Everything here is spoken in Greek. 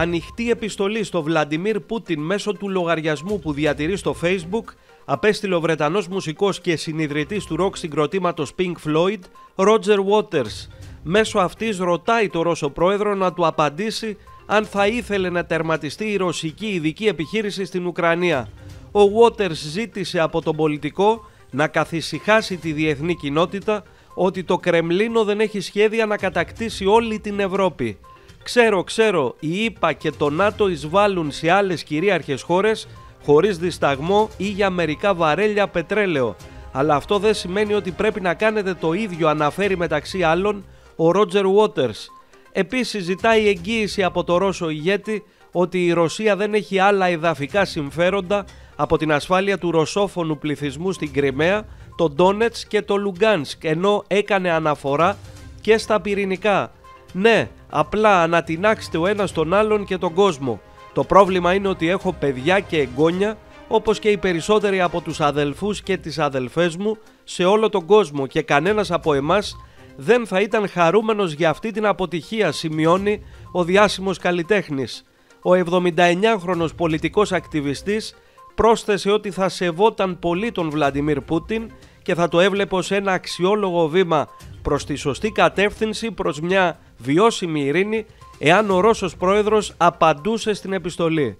ανοιχτή επιστολή στο Βλαντιμίρ Πούτιν μέσω του λογαριασμού που διατηρεί στο Facebook απέστειλε ο Βρετανός μουσικός και συνειδητής του ροκ συγκροτήματος Pink Floyd, Roger Waters. Μέσω αυτής ρωτάει το Ρώσο πρόεδρο να του απαντήσει αν θα ήθελε να τερματιστεί η ρωσική ειδική επιχείρηση στην Ουκρανία. Ο Waters ζήτησε από τον πολιτικό να καθησυχάσει τη διεθνή κοινότητα ότι το Κρεμλίνο δεν έχει σχέδια να κατακτήσει όλη την Ευρώπη. Ξέρω, ξέρω, η ΙΠΑ και το ΝΑΤΟ εισβάλλουν σε άλλες κυρίαρχες χώρες χωρίς δισταγμό ή για μερικά βαρέλια πετρέλαιο. Αλλά αυτό δεν σημαίνει ότι πρέπει να κάνετε το ίδιο αναφέρει μεταξύ άλλων ο Ρότζερ Waters. Επίσης ζητάει εγγύηση από το Ρώσο ηγέτη ότι η Ρωσία δεν έχει άλλα εδαφικά συμφέροντα από την ασφάλεια του ρωσόφωνου πληθυσμού στην Κρυμαία, το Ντόνετς και το Λουγκάνσκ, ενώ έκανε αναφορά και στα πυρηνικά. Ναι, απλά ανατινάξτε ο ένας τον άλλον και τον κόσμο. Το πρόβλημα είναι ότι έχω παιδιά και εγγόνια, όπως και οι περισσότεροι από τους αδελφούς και τις αδελφές μου σε όλο τον κόσμο και κανένας από εμάς δεν θα ήταν χαρούμενος για αυτή την αποτυχία, σημειώνει ο διάσημος καλλιτέχνης. Ο 79χρονος πολιτικός ακτιβιστής πρόσθεσε ότι θα σεβόταν πολύ τον Βλαντιμίρ Πούτιν και θα το έβλεπε ως ένα αξιόλογο βήμα προς τη σωστή κατεύθυνση προς μια βιώσιμη ειρήνη εάν ο Ρώσος πρόεδρος απαντούσε στην επιστολή.